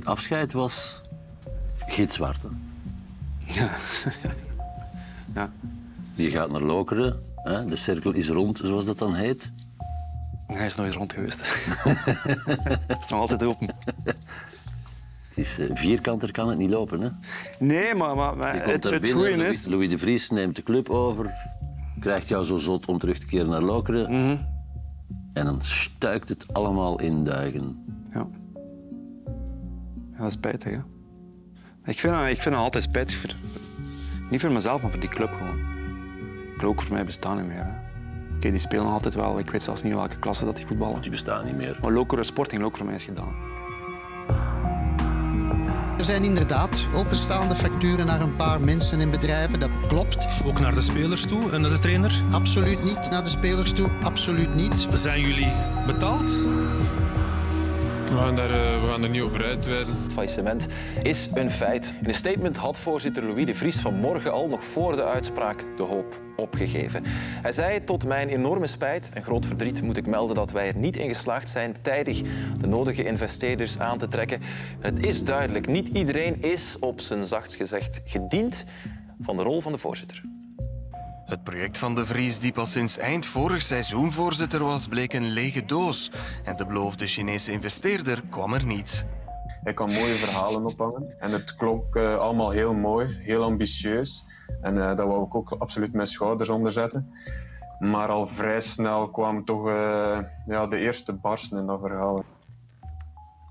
Het afscheid was gitzwart. hè. Ja. Je gaat naar Lokeren, hè? de cirkel is rond, zoals dat dan heet. Hij is nooit rond geweest. Het is nog altijd open. Het is eh, vierkanter kan het niet lopen. Hè? Nee, maar, maar, maar Je komt het, het binnen, goede Louis, is... Louis de Vries neemt de club over, krijgt jou zo zot om terug te keren naar Lokeren. Mhm. En dan stuikt het allemaal in duigen. Ja. Ja, dat is spijtig, hè. Ik vind, dat- ik vind het altijd spijtig. Voor, niet voor mezelf, maar voor die club gewoon. Ook voor mij bestaan niet meer. Hè. Oké, die spelen altijd wel. Ik weet zelfs niet welke klasse dat die voetballen. Die bestaan niet meer. Maar Lokeren Sporting ook voor mij is gedaan. Er zijn inderdaad openstaande facturen naar een paar mensen en bedrijven, dat klopt. Ook naar de spelers toe en naar de trainer. Absoluut niet naar de spelers toe, absoluut niet. Zijn jullie betaald? We gaan daar, eh, we gaan er niet over uitweiden. Het faillissement is een feit. In een statement had voorzitter Louis de Vries vanmorgen al nog voor de uitspraak de hoop opgegeven. Hij zei, tot mijn enorme spijt en groot verdriet moet ik melden dat wij er niet in geslaagd zijn tijdig de nodige investeerders aan te trekken. Het is duidelijk, niet iedereen is op zijn zachtst gezegd gediend van de rol van de voorzitter. Het project van de Vries, die pas sinds eind vorig seizoen voorzitter was, bleek een lege doos. En de beloofde Chinese investeerder kwam er niet. Hij kan mooie verhalen ophangen. En het klonk eh, allemaal heel mooi, heel ambitieus. En eh daar wou ik ook absoluut mijn schouders onder zetten. Maar al vrij snel kwamen toch eh, ja, de eerste barsten in dat verhaal.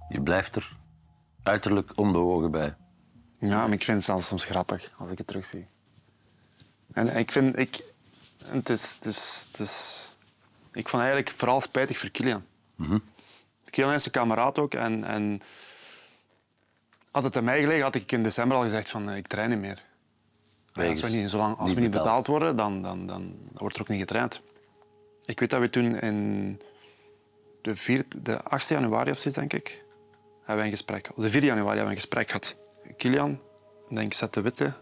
Je blijft er uiterlijk onbewogen bij. Ja, maar ik vind het zelfs soms grappig als ik het terugzie. En ik vind... Ik, het is, het is, het is, ik vond eigenlijk vooral spijtig voor Kilian. Kilian is een kameraad ook. En, en had het aan mij gelegen, had ik in december al gezegd van ik train niet meer. Wegens als we niet, zolang, als niet we niet betaald. betaald worden, dan, dan, dan wordt er ook niet getraind. Ik weet dat we toen in de, 4, de 8 januari of zoiets, denk ik, hebben we een gesprek. Of de 4 januari hebben we een gesprek gehad. Kilian, denk Zet de Witte,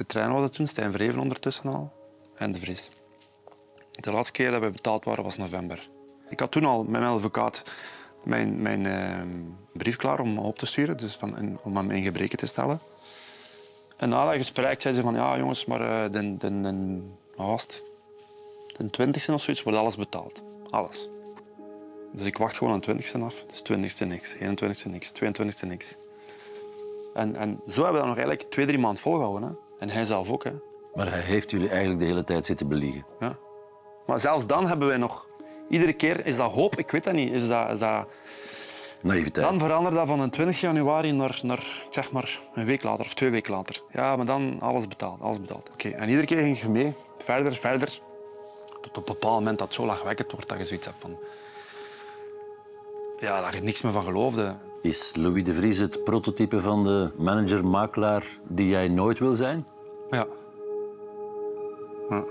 de trein was het toen, Stijn Vreven ondertussen al, en de Vries. De laatste keer dat we betaald waren was november. Ik had toen al met mijn advocaat mijn, mijn eh, brief klaar om op te sturen, dus van, om hem in gebreken te stellen. En na dat gesprek zei ze van, ja jongens, maar eh, de, de, de, wat was het? de 20 of zoiets wordt alles betaald. Alles. Dus ik wacht gewoon aan de 20 af. Dus 20 niks, 21 niks, 22 niks. En, en zo hebben we dat nog eigenlijk twee, drie maanden volgehouden. Hè. En hij zelf ook. Hè. Maar hij heeft jullie eigenlijk de hele tijd zitten beliegen. Ja. Maar zelfs dan hebben wij nog... Iedere keer is dat hoop, ik weet dat niet. Is dat, is dat... Naïviteit. Dan verandert dat van een 20 januari naar, naar zeg maar, een week later of twee weken later. Ja, maar dan alles betaald. Alles betaald. Oké, En iedere keer ging je mee, verder, verder. Tot op een bepaald moment dat het zo lachwekkend wordt dat je zoiets hebt van... Ja, dat je er niks meer van geloofde. Is Louis de Vries het prototype van de manager-makelaar die jij nooit wil zijn? Ja. ja.